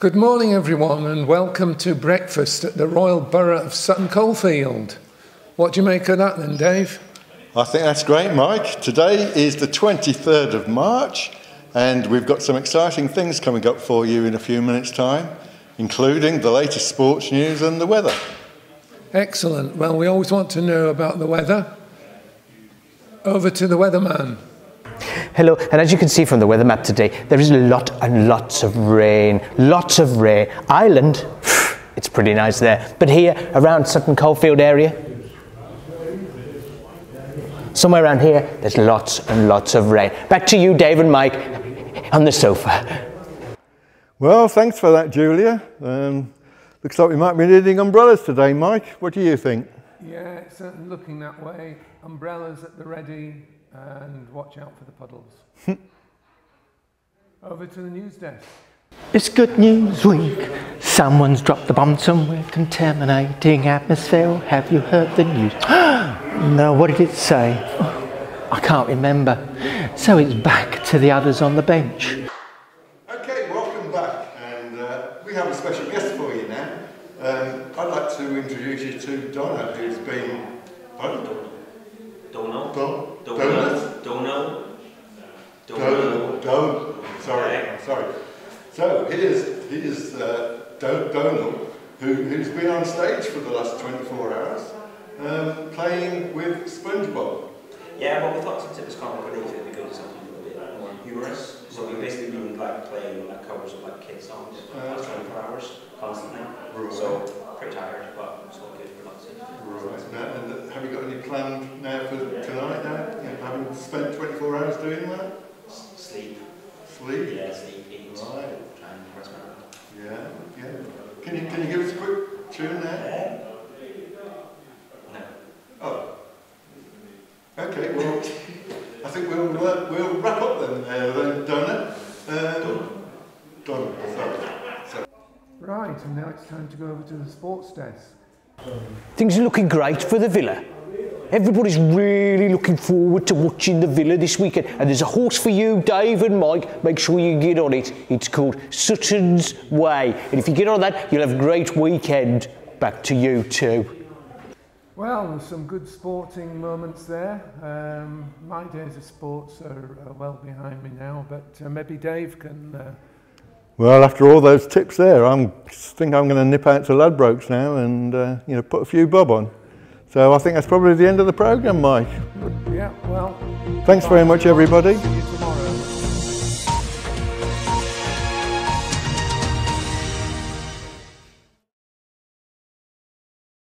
Good morning, everyone, and welcome to breakfast at the Royal Borough of Sutton Coldfield. What do you make of that then, Dave? I think that's great, Mike. Today is the 23rd of March, and we've got some exciting things coming up for you in a few minutes' time, including the latest sports news and the weather. Excellent. Well, we always want to know about the weather. Over to the weatherman. Hello, and as you can see from the weather map today, there is a lot and lots of rain. Lots of rain. Ireland, it's pretty nice there. But here, around Sutton Coldfield area, somewhere around here, there's lots and lots of rain. Back to you, Dave and Mike, on the sofa. Well, thanks for that, Julia. Um, looks like we might be needing umbrellas today, Mike. What do you think? Yeah, it's certainly looking that way. Umbrellas at the ready and watch out for the puddles. Over to the news desk. It's Good News Week. Someone's dropped the bomb somewhere, contaminating atmosphere. Have you heard the news? no, what did it say? I can't remember. So it's back to the others on the bench. Okay, welcome back, and uh, we have a special guest for you now. Um, I'd like to introduce you to Donna, who's been. Pardon? Don't know. Don- Don't Donuts? know. Don't know. Don't Don't, know. don't, sorry, sorry. So here's, here's uh, Don- Donal, who, who's been on stage for the last 24 hours, um, playing with SpongeBob. Yeah, but we thought since it was comic relief, it'd be good to something a bit more humorous. So we basically been like playing like covers of like kid songs for the last 24 hours constantly. Right. So pretty tired, but it's all good for lots of Right. Now, and have you got any planned now for tonight now? You know, having spent 24 hours doing that? s- sleep. Sleep? Yeah, sleep, eat, Right. try and rest my Yeah, yeah. Can you, can you give us a quick tune there? No. Oh. Okay, well, I think we'll, uh, we'll wrap up then, uh, then Donna. Um, Donna, sorry. sorry. Right, and now it's time to go over to the sports desk. Things are looking great for the Villa. Everybody's really looking forward to watching the Villa this weekend. And there's a horse for you, Dave and Mike. Make sure you get on it. It's called Sutton's Way. And if you get on that, you'll have a great weekend. Back to you two. Well, there's some good sporting moments there. Um, my days of sports are uh, well behind me now, but uh, maybe Dave can. Uh, Well, after all those tips there, I think I'm going to nip out to Ladbrokes now and uh, you know put a few bob on. So I think that's probably the end of the programme, Mike. yeah, well. Thanks very much, everybody. See you tomorrow.